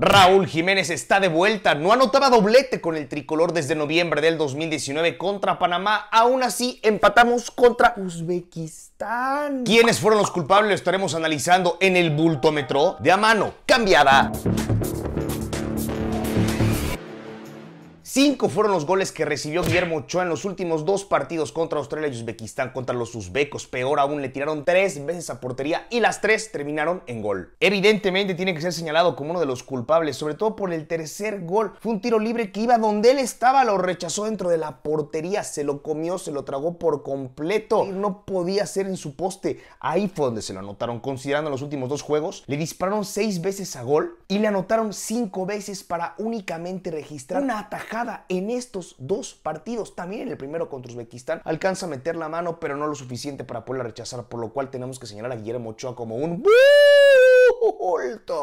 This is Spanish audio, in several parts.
Raúl Jiménez está de vuelta, no anotaba doblete con el tricolor desde noviembre del 2019 contra Panamá, aún así empatamos contra Uzbekistán. ¿Quiénes fueron los culpables? Lo estaremos analizando en el bultómetro de a mano cambiada. Cinco fueron los goles que recibió Guillermo Ochoa en los últimos dos partidos contra Australia y Uzbekistán contra los uzbecos. Peor aún, le tiraron tres veces a portería y las tres terminaron en gol. Evidentemente tiene que ser señalado como uno de los culpables, sobre todo por el tercer gol. Fue un tiro libre que iba donde él estaba, lo rechazó dentro de la portería, se lo comió, se lo tragó por completo. Y no podía ser en su poste. Ahí fue donde se lo anotaron. Considerando los últimos dos juegos, le dispararon seis veces a gol y le anotaron cinco veces para únicamente registrar una atajada en estos dos partidos. También en el primero contra Uzbekistán alcanza a meter la mano, pero no lo suficiente para poderla rechazar, por lo cual tenemos que señalar a Guillermo Ochoa como un bulto.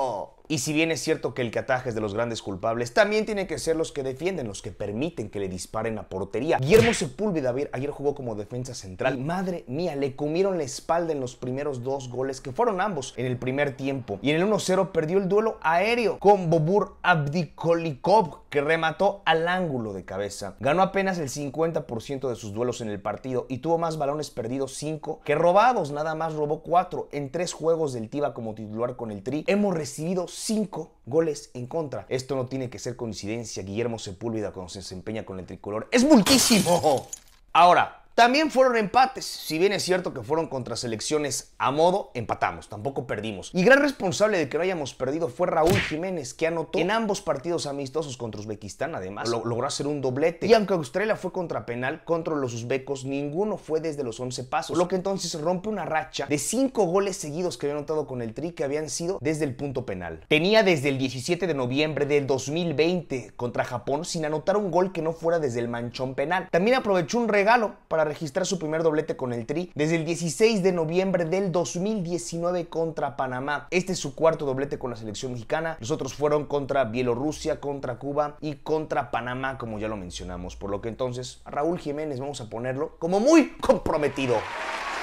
Y si bien es cierto que el que es de los grandes culpables, también tiene que ser los que defienden, los que permiten que le disparen a portería. Guillermo Sepúlveda ayer jugó como defensa central. madre mía, le comieron la espalda en los primeros dos goles, que fueron ambos en el primer tiempo. Y en el 1-0 perdió el duelo aéreo con Bobur Abdikolikov, que remató al ángulo de cabeza. Ganó apenas el 50% de sus duelos en el partido y tuvo más balones perdidos 5 que robados. Nada más robó 4 en tres juegos del Tiva como titular con el Tri. Hemos recibido 5 goles en contra. Esto no tiene que ser coincidencia. Guillermo Sepúlveda cuando se desempeña con el tricolor es multísimo. Ahora, también fueron empates, si bien es cierto que fueron contra selecciones a modo, empatamos, tampoco perdimos. Y gran responsable de que no hayamos perdido fue Raúl Jiménez, que anotó en ambos partidos amistosos contra Uzbekistán, además logró hacer un doblete. Y aunque Australia fue contra penal, contra los uzbecos ninguno fue desde los 11 pasos, lo que entonces rompe una racha de 5 goles seguidos que había anotado con el Tri que habían sido desde el punto penal. Tenía desde el 17 de noviembre del 2020 contra Japón sin anotar un gol que no fuera desde el manchón penal. También aprovechó un regalo para registrar su primer doblete con el Tri desde el 16 de noviembre del 2019 contra Panamá. Este es su cuarto doblete con la selección mexicana. Los otros fueron contra Bielorrusia, contra Cuba y contra Panamá, como ya lo mencionamos. Por lo que entonces a Raúl Jiménez vamos a ponerlo como muy comprometido.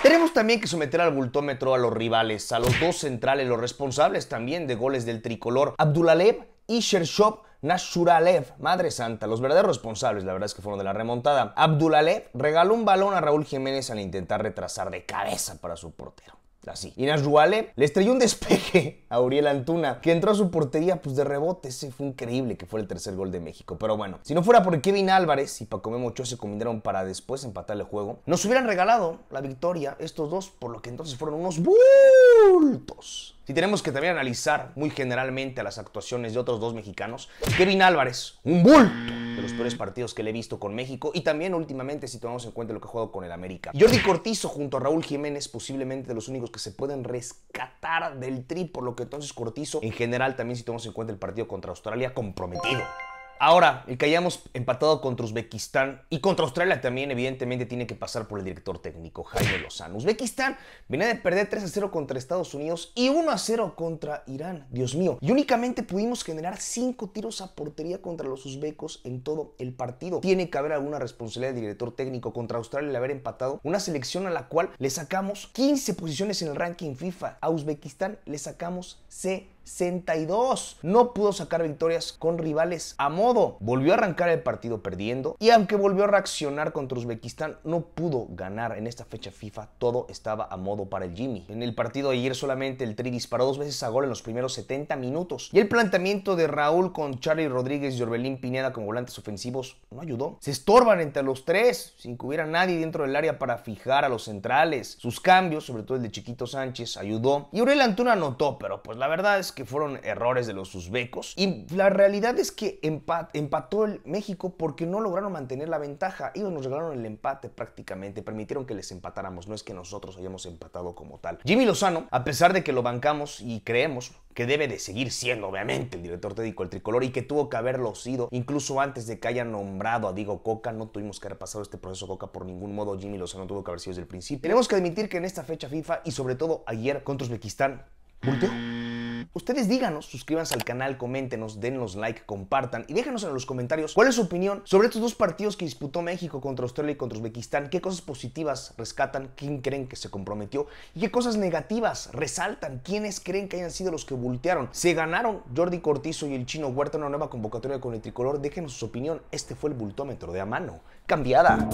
Tenemos también que someter al bultómetro a los rivales, a los dos centrales, los responsables también de goles del tricolor, Abdulalev y Shershov Nashuralev, madre santa, los verdaderos responsables, la verdad es que fueron de la remontada. Abdulalev regaló un balón a Raúl Jiménez al intentar retrasar de cabeza para su portero. Así. Y Nashruale le estrelló un despeje a Uriel Antuna, que entró a su portería pues de rebote. Ese fue increíble que fue el tercer gol de México. Pero bueno, si no fuera por Kevin Álvarez y Paco Memocho se combinaron para después empatar el juego, nos hubieran regalado la victoria estos dos, por lo que entonces fueron unos bultos. Si tenemos que también analizar muy generalmente a las actuaciones de otros dos mexicanos, Kevin Álvarez, un bulto de los peores partidos que le he visto con México y también últimamente si tomamos en cuenta lo que ha jugado con el América. Jordi Cortizo junto a Raúl Jiménez, posiblemente de los únicos que se pueden rescatar del tri, por lo que entonces Cortizo en general también si tomamos en cuenta el partido contra Australia comprometido. Ahora, el que hayamos empatado contra Uzbekistán y contra Australia también, evidentemente, tiene que pasar por el director técnico, Jaime Lozano. Uzbekistán venía de perder 3 a 0 contra Estados Unidos y 1 a 0 contra Irán. Dios mío. Y únicamente pudimos generar 5 tiros a portería contra los uzbecos en todo el partido. Tiene que haber alguna responsabilidad del director técnico contra Australia el haber empatado. Una selección a la cual le sacamos 15 posiciones en el ranking FIFA. A Uzbekistán le sacamos C 62. No pudo sacar victorias con rivales a modo. Volvió a arrancar el partido perdiendo y aunque volvió a reaccionar contra Uzbekistán, no pudo ganar en esta fecha FIFA. Todo estaba a modo para el Jimmy. En el partido de ayer solamente el Tri disparó dos veces a gol en los primeros 70 minutos y el planteamiento de Raúl con Charlie Rodríguez y Orbelín Pineda como volantes ofensivos no ayudó. Se estorban entre los tres sin que hubiera nadie dentro del área para fijar a los centrales. Sus cambios, sobre todo el de Chiquito Sánchez, ayudó y Uriel Antuna anotó, pero pues la verdad es que fueron errores de los uzbecos. Y la realidad es que empató el México porque no lograron mantener la ventaja. Ellos nos regalaron el empate prácticamente, permitieron que les empatáramos. No es que nosotros hayamos empatado como tal. Jimmy Lozano, a pesar de que lo bancamos y creemos que debe de seguir siendo obviamente el director técnico del tricolor y que tuvo que haberlo sido incluso antes de que haya nombrado a Diego Coca, no tuvimos que haber pasado este proceso Coca por ningún modo, Jimmy Lozano tuvo que haber sido desde el principio. Tenemos que admitir que en esta fecha FIFA y sobre todo ayer contra Uzbekistán, volteó Ustedes díganos, suscríbanse al canal, coméntenos, denos like, compartan y déjenos en los comentarios cuál es su opinión sobre estos dos partidos que disputó México contra Australia y contra Uzbekistán, qué cosas positivas rescatan, quién creen que se comprometió y qué cosas negativas resaltan, quiénes creen que hayan sido los que voltearon. Se ganaron Jordi Cortizo y el chino Huerta una nueva convocatoria con el tricolor, déjenos su opinión, este fue el bultómetro de a mano, cambiada.